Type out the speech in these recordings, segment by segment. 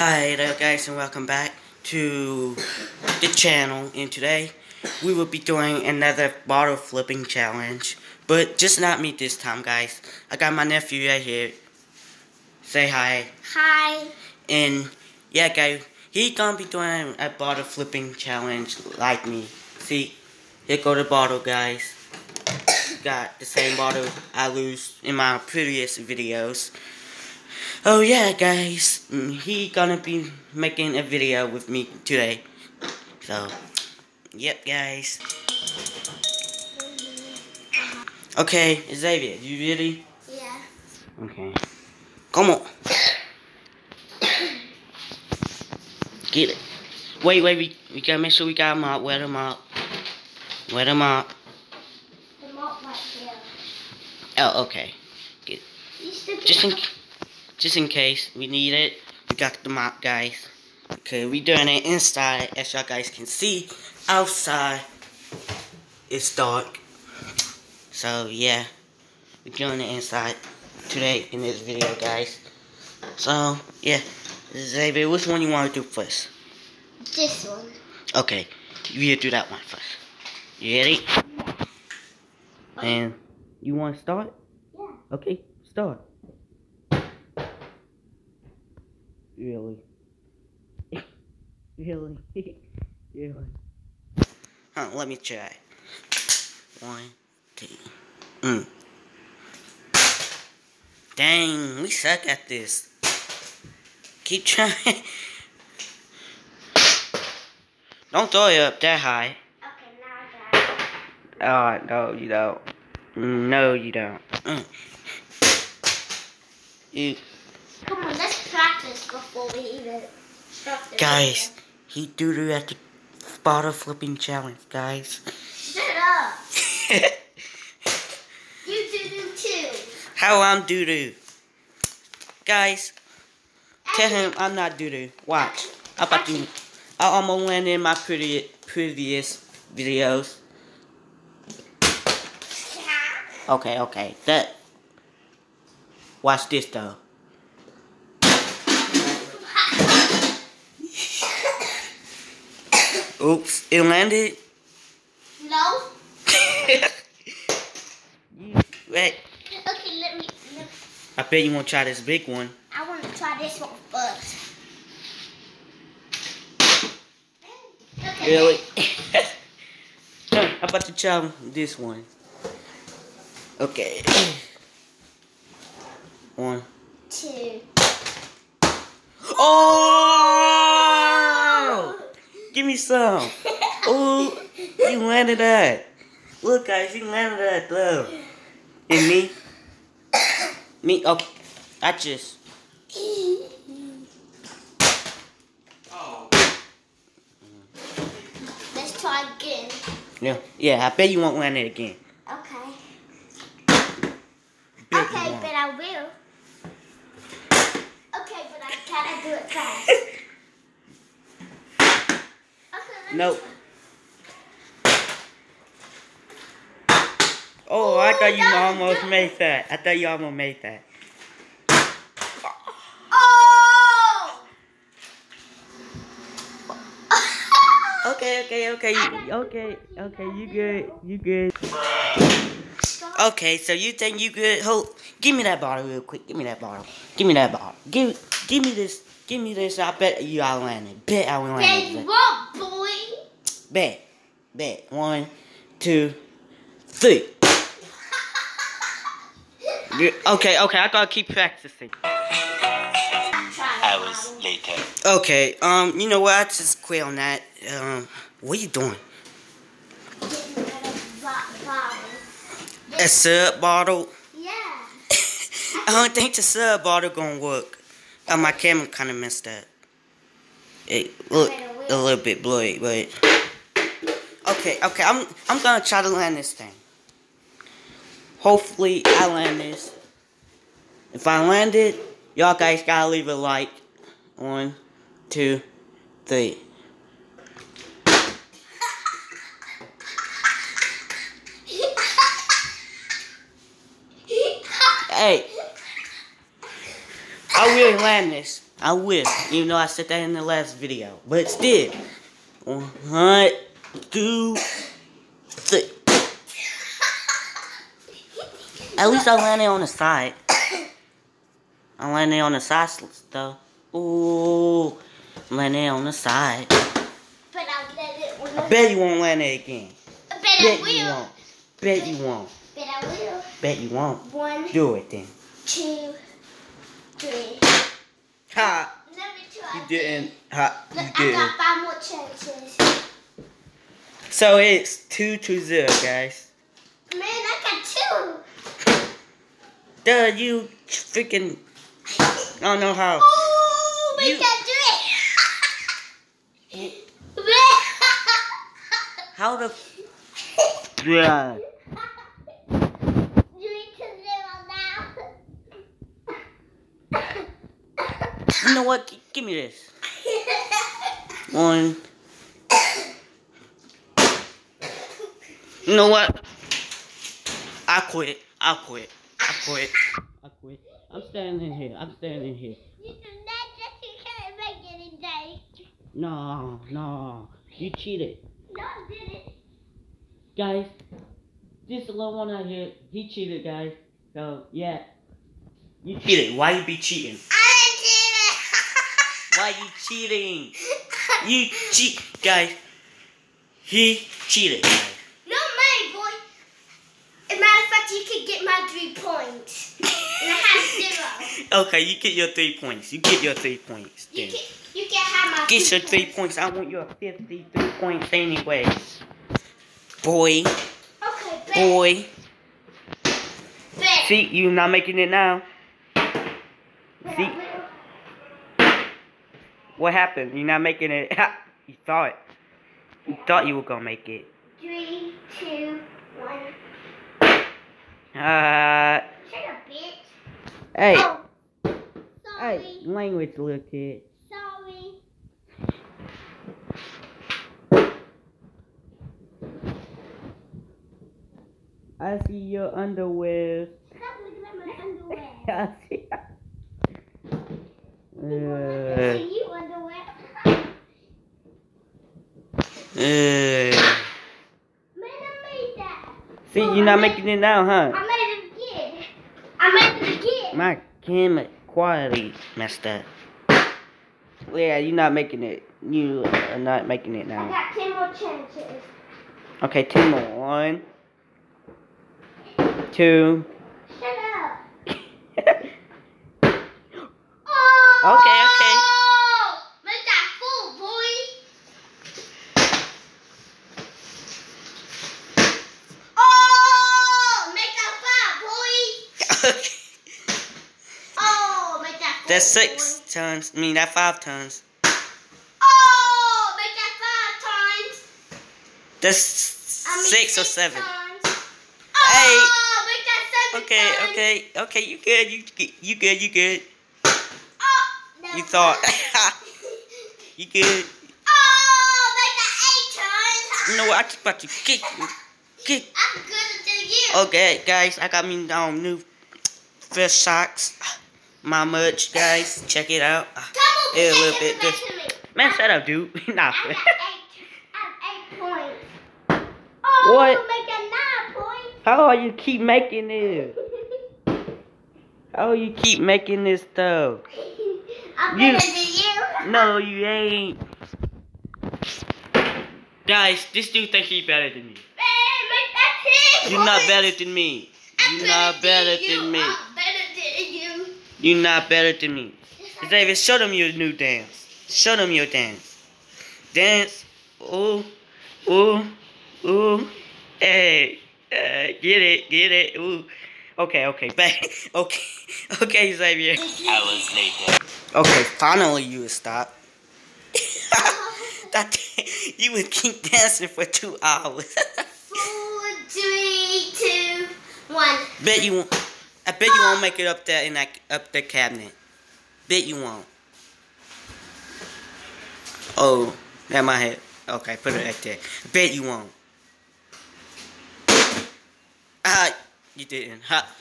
Hi there guys and welcome back to the channel. And today we will be doing another bottle flipping challenge. But just not me this time guys. I got my nephew right here. Say hi. Hi. And yeah guys he gonna be doing a bottle flipping challenge like me. See here go the bottle guys. Got the same bottle I lose in my previous videos Oh yeah, guys, mm, he gonna be making a video with me today. So, yep, guys. Okay, Xavier, you ready? Yeah Okay. Come on. Get it. Wait, wait, we, we gotta make sure we got them up. Wet them up. Wet them up. The mop right Oh, okay. You still Just in, just in case we need it, we got the mop, guys. Okay, we doing it inside, as y'all guys can see. Outside, it's dark. So yeah, we're doing it inside today in this video, guys. So yeah, Xavier, which one you want to do first? This one Okay, you do that one first. You ready? And you want to start? Yeah Okay, start. Really? really? really? Huh, let me try. One, two. Mm. Dang, we suck at this. Keep trying. Don't throw it up that high. Okay now I got it Oh, no, you don't. No, you don't. Mm. You Come on let's practice before we even start Guys, video. he doo doo at the bottle flipping challenge, guys. Shut up You do do too How I'm doo doo. Guys, tell him I'm not doo doo. Watch. How about you? I almost went in my pretty, previous videos. Okay, okay. That. Watch this though. Oops, it landed. No Wait, Okay let me let, I bet you want to try this big one. I want to try this one first Okay Really? How about you try this one? Okay. One. Two Oh! Give me some. Oh, you landed that. Look, guys, you landed that though. And me? Me? Oh, I just. Let's try again Yeah, yeah. I bet you won't land it again. Okay Bet you Okay, won't. but I will. Okay, but I gotta do it fast. Okay, let me Nope. Oh, I thought you almost made that. I thought you almost made that. Oh! Okay, okay, okay, okay, okay, you good, you good. Okay, so you think you good? Hold, give me that bottle real quick. Give me that bottle. Give me that bottle. Give, give me this. Give me this. I bet you I landed. Bet I will Then land. what, boy? Bet, bet. One, two, three. Okay, okay. I gotta keep practicing. hours later. Okay, um, you know what? I just quit on that. Um, what are you doing? Getting rid of bo- bottle. A sub bottle. Yeah. I don't think the sub bottle gonna work. Uh, my camera kind of messed up. It look a little bit blurry, but okay, okay. I'm I'm gonna try to land this thing. Hopefully, I land this. If I land it, y'all guys gotta leave a like. One, two, three. Hey, I will land this. I will, even though I said that in the last video. But still, one, two, three. At least I landed on the side. I landed on the side though. Ooh, landed on the side. But I'll let it. When I bet you won't land there again. I bet, I you will. won't. Bet you won't. Bet I will. Bet you won't. One, Do it then. two, three. Ha! Me try. You didn't. Ha! You I didn't. got five more chances. So it's two to zero, guys. Man, I got two. Duh, you freaking. I don't know how. Ooh, we You- can do it. How the. Yeah. Three to zero now. You know what? G- give me this. One. You know what? I quit. I quit. I quit. I quit. I'm standing here. I'm standing here. You do not just you can't make any day. No, no. You cheated. No, I didn't. Guys, this little one out here, he cheated, guys. So, yeah. You cheated. Why you be cheating? I didn't cheat. Why you cheating? You cheat, guys. He cheated, guys. No money, boy. As a matter of fact, you could get my three points. And I have zero. Okay, you get your three points. You get your three points. You can, you can have my Get your three points. I want your 53 points anyway. Boy, Okay, bet. boy. Bet. See, you not making it now. See. What happened? You're not making it. you thought. You thought you were gonna make it. Three, two, one. Uh, Shut up, bitch. hey, Oh. Sorry. hey, language, little kid. Sorry. I see your underwear. Stop looking at my underwear. I see. Uh, you underwear. uh. Man, I made that. See, you're not making it now, huh? I made it again. I made it again. My camera quality messed up. Yeah, you're not making it. You are not making it I now. got ten more chances. Okay, two more. One, two. Shut up Oh! okay. Make that full, boy. Oh! Make that five, boy. Oh, make that four, That's six tons. I mean, that five tons. Oh, make that five times. That's I mean six or seven. Times. Oh, make that seven Okay, times. okay, okay. You good? You you good? You good? Oh, no. You thought you good? Oh, make that eight times. You know what? I just about to kick you. Kick. I'm good than you. Okay, guys, I got me um new fish socks. My merch, guys. Check it out. Yeah, a little bit, just- Man, shut up, dude. nah. I have eight. I have eight points. Oh, What? make a nine points. How are you keep making this? How you keep making this stuff? I'm You- better than you. No, you ain't. Guys, this dude think he better than me. Man, make that You're not better than me. I'm You're not better than me. I'm better than you. You're not better than me. Xavier, show them your new dance. Show them your dance. Dance. Ooh. Ooh. Ooh. Hey. Uh, get it. Get it. Ooh. Okay, okay. Back. Okay. Okay, Xavier. Hours later. Okay, finally you would stop. that you would keep dancing for two hours. Four, three, two, one. bet you won't. I bet you won't make it up there in that up the cabinet. Bet you won't. Oh, that my head. Okay, put it right there. Bet you won't. Ah, you didn't. Ha. Huh?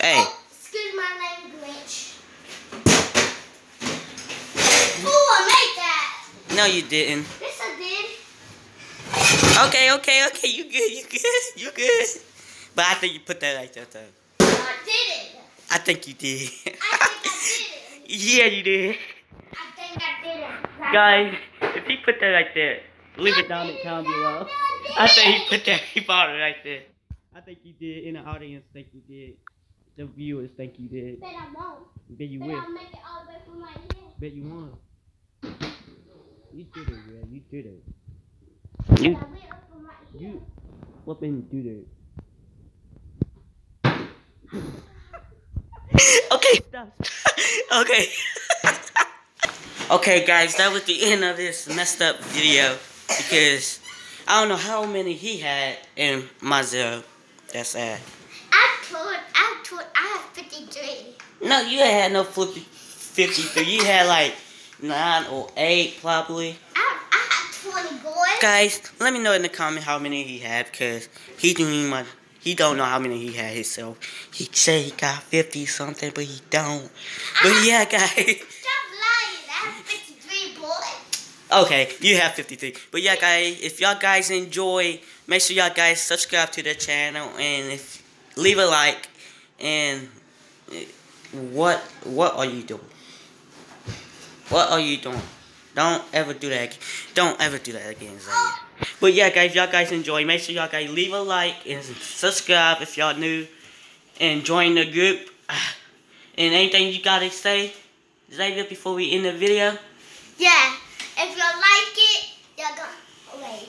Hey. Excuse my language. Ooh, I made that. No, you didn't. Yes, I did. Okay, okay, okay. You good? You good? You good? But I think you put that right there, though. No, I didn't. I think you did. I think I didn't. yeah, you did. I think I didn't. Guys, if he put that right there, leave it down in the comment below. I think he put that, he bought it right there. I think you did, and the audience think you did. The viewers think you did. Bet I won't. Bet you Bet will. I'll make it all the way from my head. Bet you won. You did it, man. You did it. Bet You, I will from my you, flipping did it. Okay, okay. okay, guys, that was the end of this messed up video because I don't know how many he had in my zero. That's sad. I told, I told, I have 53. No, you ain't had no flippy 53. You had like 9 or 8 probably. I, I have 20 boys. Guys, let me know in the comment how many he had because he don't even he don't know how many he had himself. He said he got 50 something, but he don't. But yeah, guys. Stop lying. I have 53 boys. Okay, you have 53. But yeah, guys, if y'all guys enjoy, make sure y'all guys subscribe to the channel and if leave a like. And what what are you doing? What are you doing? Don't ever do that. Again. Don't ever do that again, Zaya. But yeah, guys, y'all guys enjoy. Make sure y'all guys leave a like and subscribe if y'all new, and join the group. And anything you gotta say, Xavier, before we end the video? Yeah. If y'all like it, gonna. oh, Wait.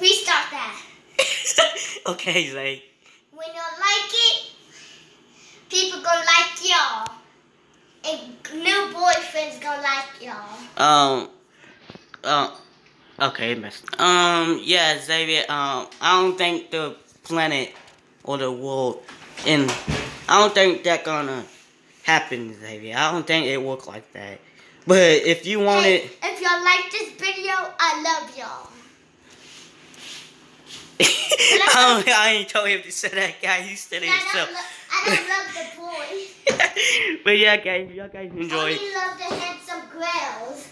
Restart that. okay, Zay. When y'all like it, people gonna like y'all. And new boyfriends gonna like y'all. Um. Um. Okay, missed. Um. Yeah, Xavier. Um. I don't think the planet or the world, and I don't think that gonna happen, Xavier. I don't think it work like that. But if you want Hey, it, If y'all like this video, I love y'all. I, don't, I ain't told him to say that, guy. He said it I himself. I don't love the boys. but yeah, guys, y'all guys enjoy. Only love the handsome girls.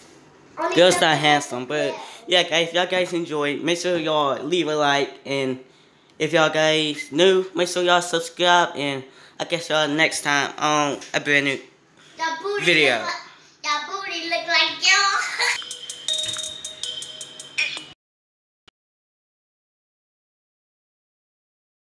Only Girls not the handsome, but girls. Yeah, guys, y'all guys enjoy. Make sure y'all leave a like, and if y'all guys new, make sure y'all subscribe, and I guess y'all next time on a brand new video.